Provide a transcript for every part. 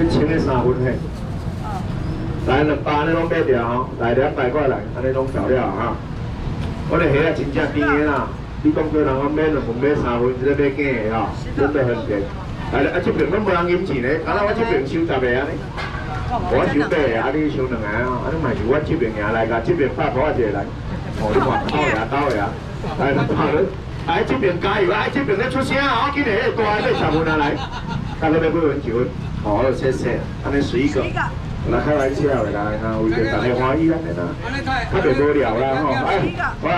这清的三分嘿。来两百，你拢买掉吼，来两百块来，安尼拢调料哈。我的虾啊真正甜的啦，你讲叫人讲买两份买三分，这个买假的吼，真的很甜。来啊，这边拢无人饮钱咧，刚才我这边收十个安尼。我收八个，啊你收两个哦，啊你嘛是我这边赢来个，这边拍拖一个来，哦你看到呀到呀，来两百了，来这边加油，哎这边咧出声啊，今日迄个大买十份啊来，大概要几份几份？好，谢谢，安尼十一个。来开玩笑的啦，哈为着大家欢喜啦，特别无聊啦吼。哎，喂，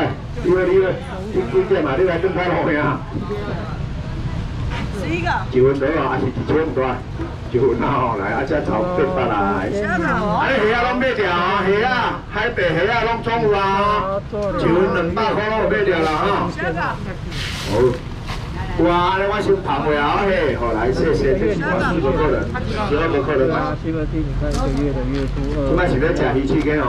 你位你位，你几点嘛？你来更加好呀？十一个。一分多啊，还是一千唔多？一份啊吼，来，啊，只炒变八来。啊，虾啊拢买掉啊，虾啊，海白虾啊拢总有啊，一分两百块拢买掉啦哈。好。哇！你我先爬回来嘿，好来谢谢，这是我四个客人，十二个客人嘛。七个地，你看一个月的月初二。今仔是要吃鱼翅羹哦，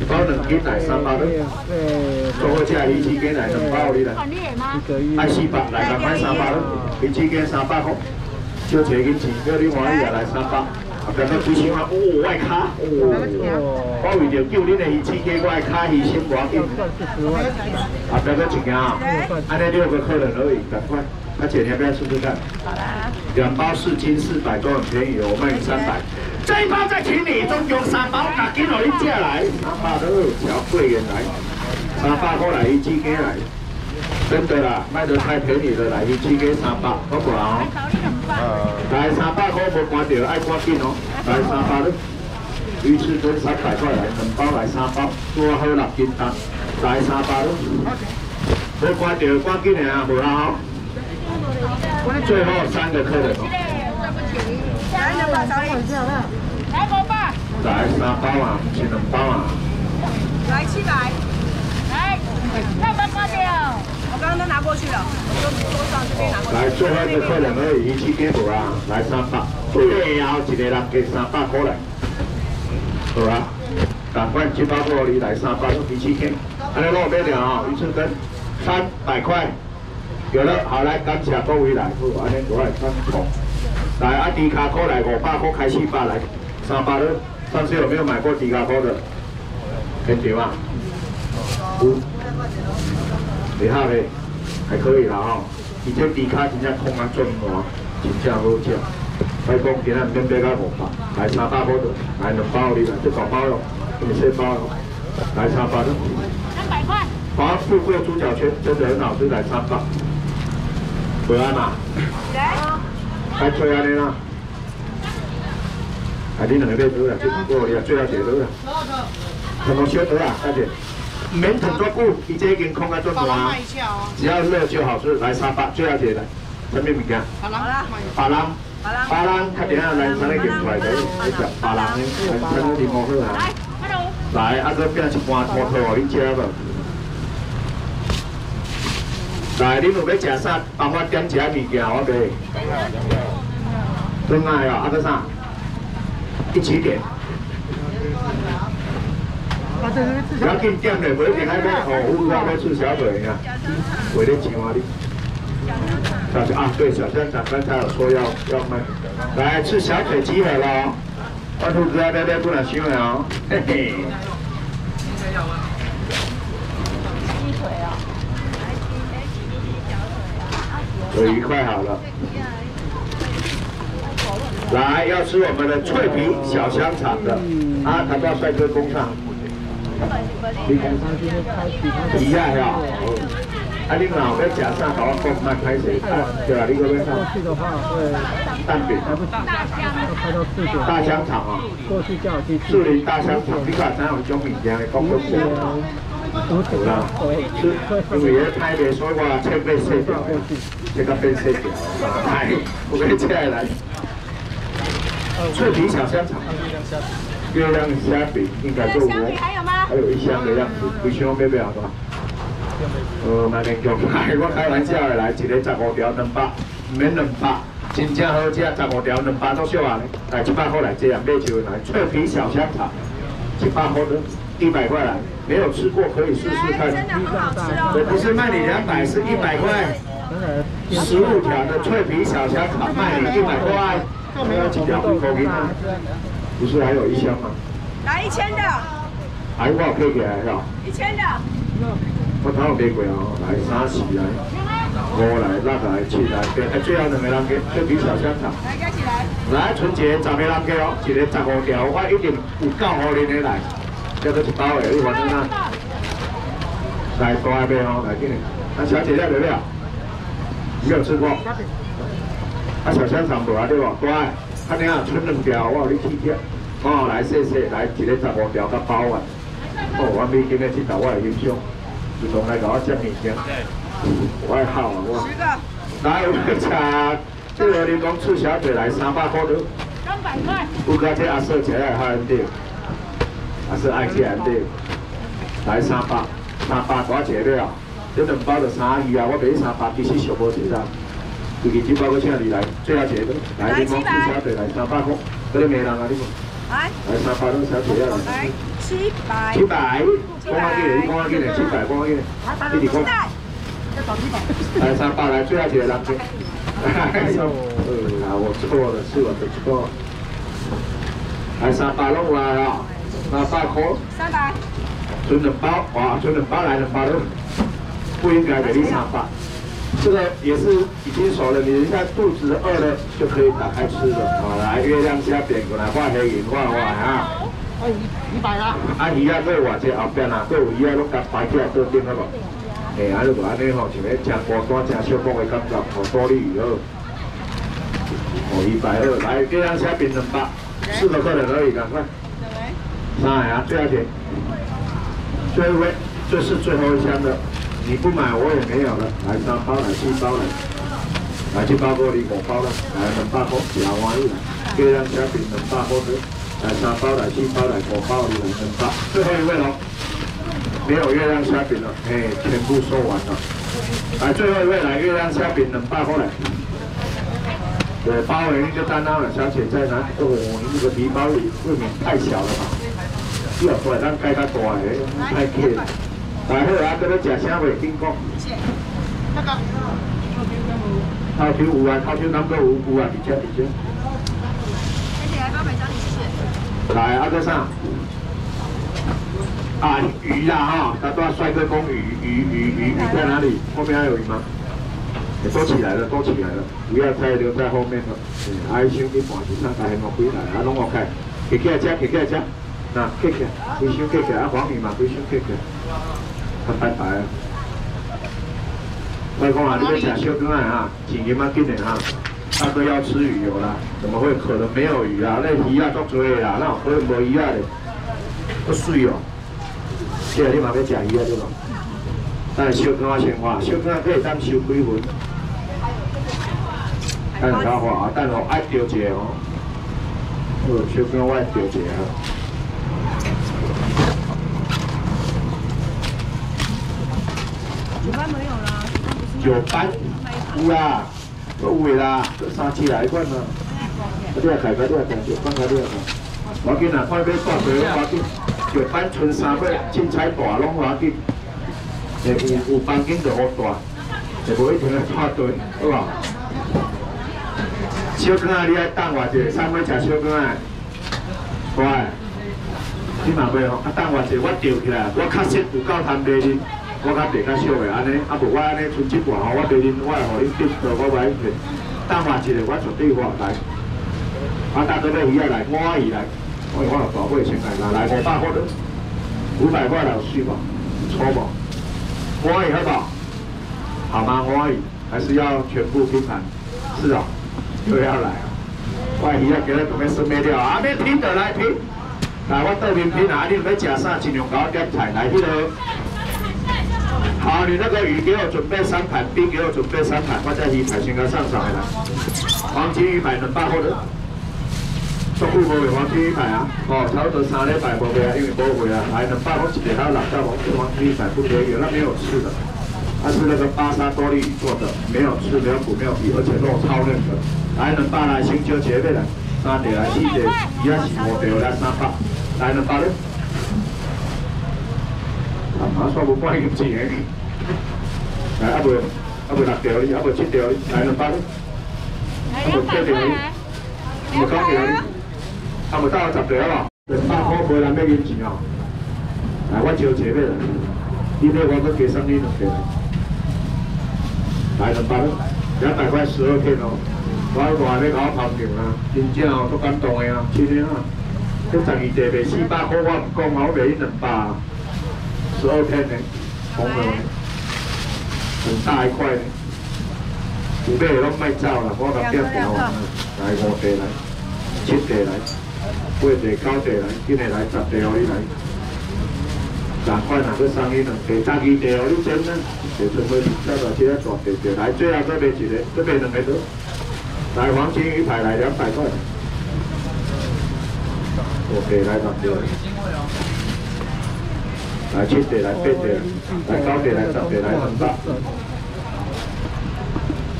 一包两斤来三百多。对。做好吃鱼翅羹来两包你来。爱四百来两块三百多，鱼翅羹三百块，少钱银钱，叫你欢喜也来三百。啊，别个几千万，哦，我的卡，哦，我为着救恁的鱼翅鸡，我的卡牺牲无要紧。啊，别个一件啊，安尼六个客人而已，赶快，阿姐你要不要试试看？好啦。两包四斤四百多，很便宜哦，我卖你三百。这一包再请你，总共三包，赶紧攞你借来。三百多，小贵人来，三百块来鱼翅鸡来。真的啦，卖得太便宜了，来鱼翅鸡三百，好不好？来三百块无关掉，爱关紧哦。来三百了，鱼翅跟三百块来，两包来三包，多好六斤重，来三百了。无关掉，关紧的啊，无啦最后三个客人哦。来两包，来五百。来三包啊，是两包啊。来七百。来，那包关掉。刚刚都拿过去了，就桌上这边拿过去。来，最后一个客人而已，七给无啊？来三百，最后一个人给三百过来，好啊？赶快七百过你来三百，一七给。安尼落买掉啊？一次跟三百块，有了，好来，感谢各位来，好，安尼过来三重。来，阿迪卡过来五百块开七百来，三百了。上次有没有买过迪卡波的？很甜啊。五。厉害嘞，还可以啦吼。而且底卡真正空啊转换，真正好吃。来讲今日免买到五百，来三百块多，来两包你啦，这大包咯，这么小包咯，来三百多。三百块。华富贵猪脚圈真的很好吃，来三百。不安嘛？来。来吹安你啦。啊，你两个买多啦，这不够你啊，最后几多啦？什么小多啊，大姐？免等多久，伊这已经空啊做大，只要热就好吃。来沙发，最后一个来，什么物件？巴郎，巴郎，巴郎，看点下来，三个点出来的，你食巴郎的，三个点好好啊。来，阿哥变一半拖拖哦，你吃无？来，你有要食啥？帮我点一下物件，我给。真爱哦，阿哥啥？一起点。不要紧点嘞，要要吃小腿呀，为了钱啊你。啊，对，小香肠刚才有说要要卖，来吃小腿集合咯，我兔子啊，别别不能收了哦，嘿嘿。鸡腿啊，有一块好了。来，要吃我们的脆皮小香肠的，啊，谈到帅哥工厂。一样呀，啊，你老要加上搞个卖开水，对吧？你个要上。过去的话会蛋饼，大香肠啊。树林大香肠，你看咱有种物件的讲究是。有啦，因为咧太热，所以我切被切掉，这个被切掉，来，我给你切来。脆皮小香肠。月亮虾饼应该够我，还有一箱的样子，不需要买不了是吧？呃，蛮严重，哎，我开玩笑的，来一个十五条两百，免两百，真正好吃，十五条两百都少啊！来一百块来这样买就来，脆皮小香肠，一百块的，一百块来，没有吃过可以试试看。真的很好吃哦！我不是卖你两百，是一百块，十五条的脆皮小香肠卖你一百块。还有几条不够给不是还有一箱吗？来一千的。还有我可以给来是一千的。我头有买过啊，来三十来，五来六来七来八，哎，最后两个人给，就比小香肠。来，加起来。来，春节十个人给哦，一个十五条，我一定有够好恁的来，这个一包的，你反正啊，来多一杯哦，来给你。那小姐要不要？没有吃过。啊，小香肠不啊对不？多爱。啊，你啊，春两条，我有你体贴。哦，来谢谢，来一个十五条甲包啊。哦，我每今日去到我的英雄。自从来搞这物件，我好啊我。来，有个茶，这个你讲吃小腿来三百块多。三百块。这阿叔起来还安定，阿叔爱吃安定，来三百，三百多钱了。这两包就三二啊，我买三百其实上无钱啦。最近几包我请你来，最后一个，来你讲吃小腿来三百块，嗰啲咩人啊？你讲。来。来三百多小腿啊。来。七百，七百，公安局的，公安局的，七百，公安局的，弟弟公。来三百来，最后几个人去。哎呦，啊，我错了，是我的错。来三百弄来啊，三百块。三百。存两包，哇，存两包来两包都不应该给你三百。这个也是已经熟了，你人家肚子饿了就可以打开吃的。好，来月亮虾扁过来，画黑影，画画啊。一百啦！啊鱼啊，搁外只后边啊，搁有鱼啊，拢甲摆起来做顶好无？嘿，啊，你无安尼吼，像咧真孤单、真小光的感觉，好多利鱼哦。哦，一百二，来，月亮下冰两百，四个客人可以，赶快。上来啊，最后钱。最后位，这是最后一箱的，你不买我也没有了。来三包，来七包了，来七包过你五包了，来两百块，两万一，这样下冰两百块的。来三包，来七包，来五包，来两包，最后一位喽，没有月亮虾饼了，哎，全部收完了。来最后一位，来月亮虾饼两包过来。对，包尾你就担当了，小姐在哪？哦，你那个皮包里未免太小了吧？要出来咱盖较大的，太轻。来好啊，搁咧食啥袂紧讲。谢谢。那个。头条有啊，头条咱都有有啊，而且而且。来，阿哥上。啊，鱼啦哈，他都要帅哥公鱼，鱼鱼鱼鱼在哪里？后面还有鱼吗？都起来了，都起来了，不要再留在后面了。哎，兄弟，半时上台还没回来，啊，拢我开，起起来吃，起起来吃，那起起来，回收起起来，啊，黄鱼嘛，回收起起他拜拜啊。外公啊，你要吃小哥啊，钱银嘛紧的哈。大哥要吃鱼油啦，怎么会可能没有鱼啊？那鱼啊足多啦，那可能无鱼啊嘞，不水哦。现在你嘛要吃鱼啊对吧？但小哥啊先话，小哥可以当收几分？等下话啊，等我爱钓一个哦。哦，小哥我爱钓一个。九班没有了，九班有啦。有诶啦，三七来款啊！你啊开开，你啊开，就放开你啊。我紧啊，快买大杯，我紧。就单纯三块，凊彩大拢我紧。诶，有有房间就好大，就无一定要大堆，好无？小哥啊，你爱等我者，三块吃小哥啊。乖，你嘛袂吼？啊，等我者，我钓起来，我确实有够贪卖哩。我较地较少的安尼，啊无我安尼存一半吼，我袂恁，我会互恁顶到我买去。等换一个，我绝对发来。啊，大哥要鱼啊来，我鱼来，我我大尾先来，来五百块的，五百块了，续吧，错吧？我鱼好不好？好吗？我鱼还是要全部拼盘？是啊，又要来啊！我鱼啊，今日准备收咩料啊？要拼的来拼，来我倒面拼啊！你要食啥？尽量搞点菜来，迄个。好，你那个鱼给我准备三盘，冰给我准备三盘，我再鱼排先给上上来。黄金鱼排能八号的，足够无？黄金鱼排啊，哦，差不多三礼拜无卖啊，因为无会啊，还能八号一个还有两条黄金黄金鱼排不可以，那没有刺的，它是那个巴沙多利鱼做的，没有刺，没有骨，没有皮，而且肉超嫩的。来能八来星球前面的，三条来四条，一样是五条来三百，来能八的。啊，算无关咁钱嘅，来阿妹，阿妹六条哩，阿妹七条哩，来两百哩，阿妹七条哩，唔讲起来，啊，唔到十条咯，两百块无人要银钱哦。来，我招钱咩啦？你咧我都加上你两个，来两百咯，两百块十二片哦。我我咧搞拍片啊，真正哦，都感动的啊，真的啊。这十二地卖四百块，我唔讲啊，我卖你两百，十二片呢，红的，很大一块呢。有买拢卖走啦，我甲点条啊，来五地来，七地来，八地九地来，今日来十地哦，你来。赶快拿个生意呢，给十二地哦，你真呢，就准备再把其他大地地来，最后这边一个，这边两个都。来黄金鱼排来两百块。OK，来十地。来七地来八地，来九地来十地来两百。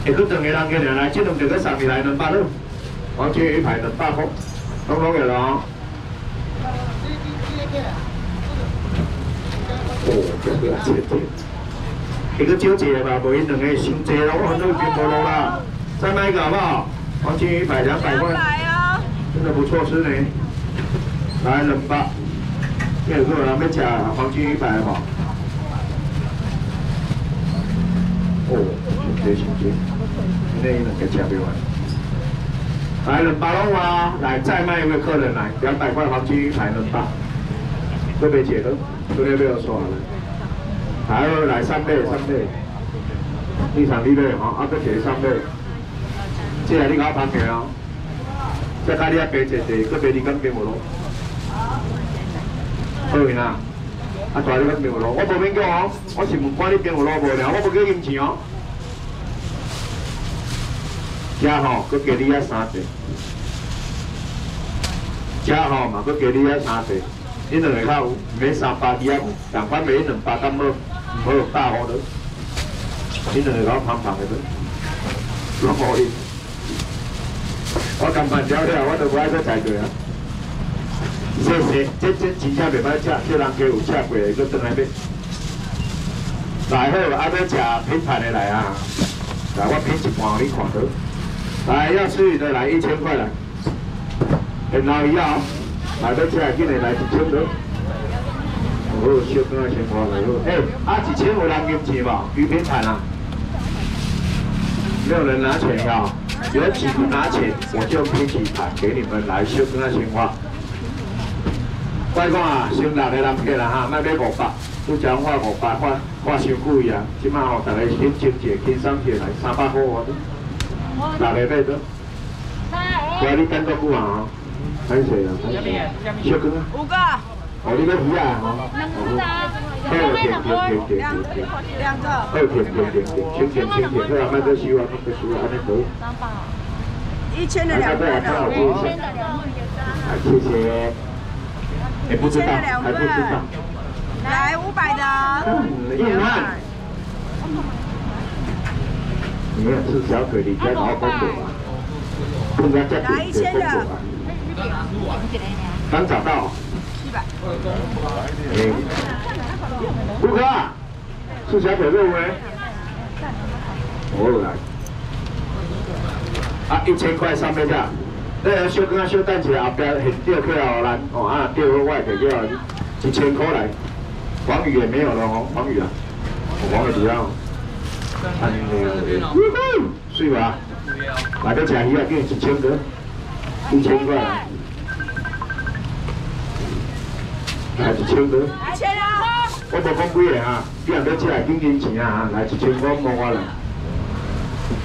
一个两个人嘅来，这两个上面来两百咯。黄金鱼排两百块，拢拢嘅咯。哦，这个切切，一个纠结吧，无因两个伤济咯，我很多已经无路啦。再买一个好不好？黄金鱼排两百块，真的不错吃呢。来两百，这个人要吃黄金鱼排好。哦，伤济伤济，今天两个吃不完。来两百龙啊！来再卖一位客人来，两百块黄金鱼排两百，这边解的。昨天没有说完了，还要来三倍三倍，一场利倍哈，啊个给三倍，这下你搞盘嘅哦，再加你啊白切地，个白你跟边无咯，好面啊，啊大你跟边无咯，我无免叫哦，我是问管你边无咯无了，我不给银钱哦，加吼，佮给你啊三地，加吼嘛，佮给你啊三地。你两个靠买三百几啊？两块买两百，咁冇冇大号的。你两个搞胖胖的都，老可以。我咁慢条了，我都不爱再踩过啊。谢谢，这这真正袂歹吃，这人家有吃过，佮转来买。来好，啊要吃品牌的来啊！来，我品一半，你看到。来，要吃的来一千块来。然后要。来到这今日来一千多，哦，小哥先花来咯。哎，啊一千有人金钱无？鱼片产啊？没有人拿钱呀？有几个拿钱，我就拼几盘给你们来小哥先花。乖讲啊，先六个人客啦哈，卖买五百，不讲花五百，花花伤贵啊。即马吼，大家先清者，轻松者来三百块我都，六个买多。乖，你等多久啊？睇谁啊？小哥啊？五个。哦，你个鱼啊？两个。二点点点点点。两个。二点点点点，轻点轻点，这样卖得起啊，卖得起啊，安尼好。三百。一千的两个。的。一千的两个。谢谢。也不知道，还不知道。来五百的。一万。你要吃小腿，你再拿公主吧。来一千的。刚找到，七百。顾客，是小腿肉没？我来。啊，一千块上面价。那要小哥小蛋起后边很吊起来哦，来哦啊，吊个外给叫一千块来。黄宇也没有了哦，黄宇啊，黄鱼不要。安尼，水吧？来个吃鱼啊，给你一千个。一千块，来一千多。来钱啊！我无讲几个啊，你人要吃来紧银钱啊，来一千块莫我来，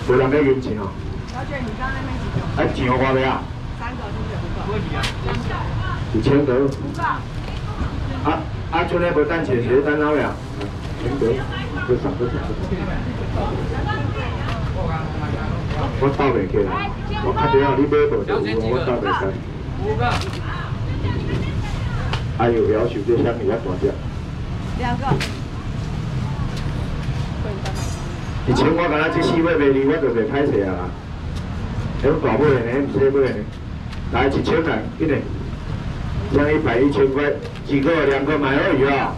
无人要银钱哦。小姐，你刚才没几个？哎，钱我花了啊。三个是不是？一千多。五个。啊啊，出来无等钱，谁等老呀？一千多，不少不少。我倒袂起来，我看到你买无就有，我倒袂起。五个。还有要求这箱你要多少？两个。以前我讲这四位卖你，我就袂歹势啊。有大买的呢，唔小买的。来一千块，一年。像一百一千块，几个两个买而已啊。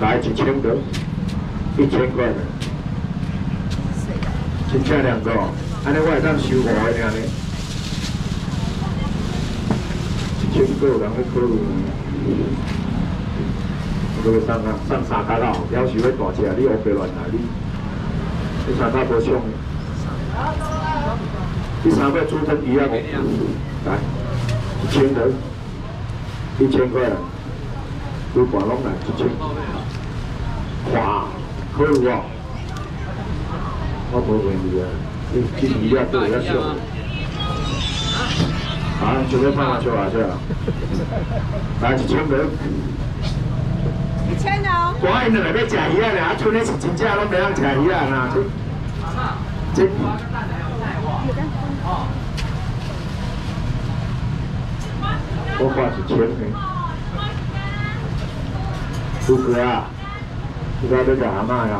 来一千个，一千块的，真正两个，安尼我会当收五个尔呢。一千个人去考虑，我要上啊？上三卡啦，要是要大车，你乌白乱来，你你三卡无上。第三个出生一样，来一千人，一千块，都管拢来一千，哇，可以啊！我无问题啊，你今年要对我要笑。啊，准备放下去啊，去啊！来一千人，我因两个要食鱼啊，啊，剩的是真正拢袂晓食鱼啊，呐。这。我花一千呢。叔哥啊，你知道要食阿妈呀？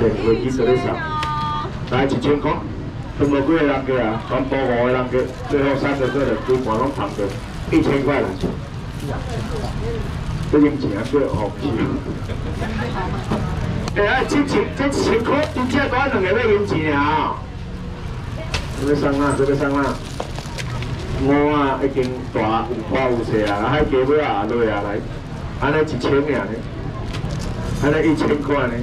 对，飞机坐得上，来一千块，全部几个人过啊？全部五个人过，最后三个过来，规盘拢谈过，一千块来钱。这用钱过好钱。哎呀，这千这千块，真正多两个要用钱啊！这边上啊，这边上啊。我啊已经大有花有势啊，还加尾啊落啊来，安尼一千尔呢，安尼一千块呢。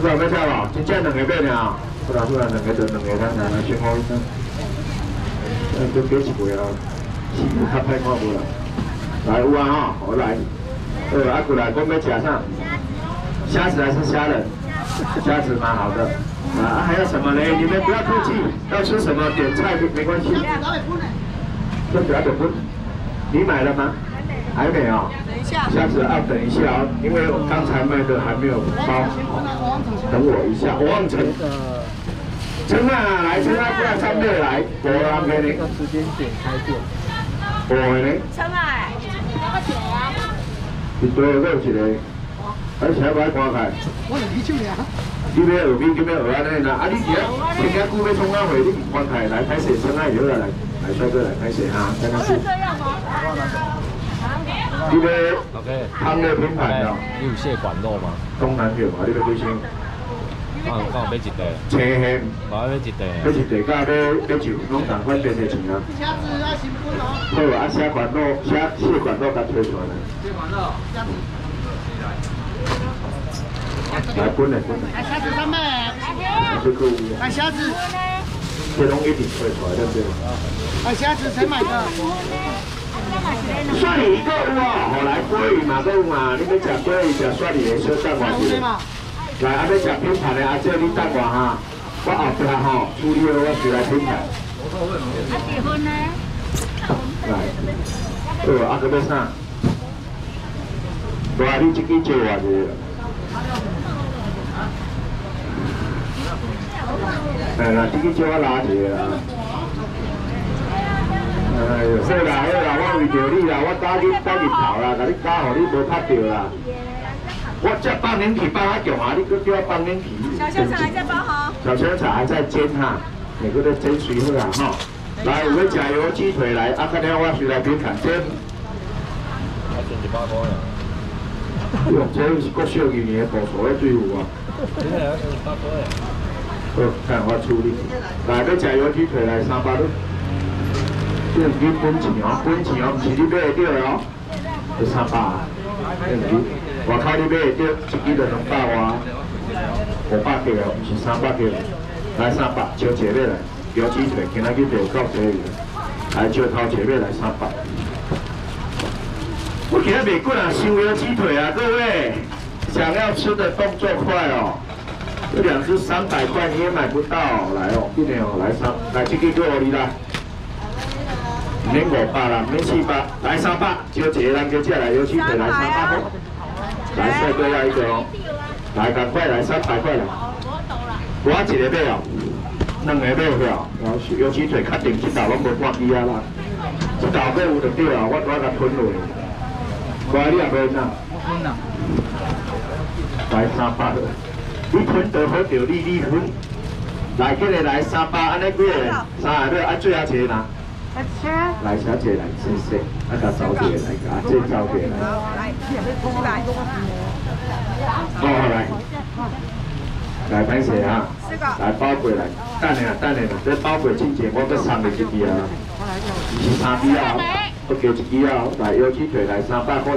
知道要跳无？真正两个买尔，不然不然两个就两个人来来先好一声。嗯，都几一倍啊？是较歹看无啦。来有啊哈，我来。呃，阿过来，我要吃啥？虾子还是虾仁？虾子蛮好的。啊，还要什么嘞？你们不要客气，要吃什么点菜没关系。这不要点不？你买了吗？还没啊？下次要等一下哦，因为我刚才卖的还没有包，等我一下。王成，陈啊，来陈啊，不然三妹来，我让给你。时间点开店。我呢？陈啊，我姐啊。你对有一个，而且还关开。我两手俩。你要后面叫咩学安尼啦？啊，你而家听下古要冲啊回，你关开来开始，陈啊以后来来帅哥来开始哈，刚刚是。你要汤的品牌哦。你有蟹管肉吗？东南角嘛，你要几钱？刚刚我买一袋。青虾。我要买一袋。买一袋，加买买酒，拢同款变的钱啊。虾子啊，新鲜哦。好啊，虾管肉，虾蟹管肉，甲推出来。蟹管肉。来滚来滚来。虾子三妹。来这个。来虾子。这拢一定推出来，对不对？来虾子谁买的？算你一个有哦，后来鲑鱼嘛有嘛，你要食鲑鱼食蒜鱼的小等我一下。来，阿要食品牌的阿姐你等我哈，我后壁吼处理好我就来品牌。啊结婚呢？来，好，啊搁要啥？来，你这支借我一个。哎，来，这支借我拿一个啊。哎呦，好啦好啦，我为着你啦，我打去打日头啦，甲你加好，你无拍到啦。我这半年皮包较强啊，你搁叫我半年皮。小香肠还在包哈。小香肠还在煎哈，每个都煎水好啦哈。来，有个加油鸡腿来，啊，看下我谁来边看煎。还剩一百块呀。哟，这是国小几年补助的队伍啊。现在还剩一百块。好，看我处理。来，个加油鸡腿来三百多。这是本钱哦，本钱哦，不是你买得到哦，是三百，这是外口你买得到，一支就两百外，五百块哦，不是三百块，来三百，招前面来，标鸡腿，今仔日就到这里，来招头前面来三百。我今日袂过啊，收标鸡腿啊，各位，想要吃的动作快哦，这两只三百块你也买不到，来哦，一点哦，来三，来这个给我你来。免五百啦，免四百，来三百，招一个人叫这来，有请就来三百块。来帅哥要一个，来赶快来三百块啦。我一个买哦，两个买票，然后有起腿确定这道拢无半机啊啦，这道买有就对啊，我我甲吞落。乖，你也买哪？我吞啦。来三百，你吞得好着你你吞。来，这个来三百，安尼几个人？三个，啊最后一个哪？来小姐来，谢谢。啊，甲走过来，甲这走过来。来，七百。好，来。来，歹势啊！来包过来，等下等下，这包过之前我要送你一支啊，是三支啊，我叫一支啊，来邀请回来三百块。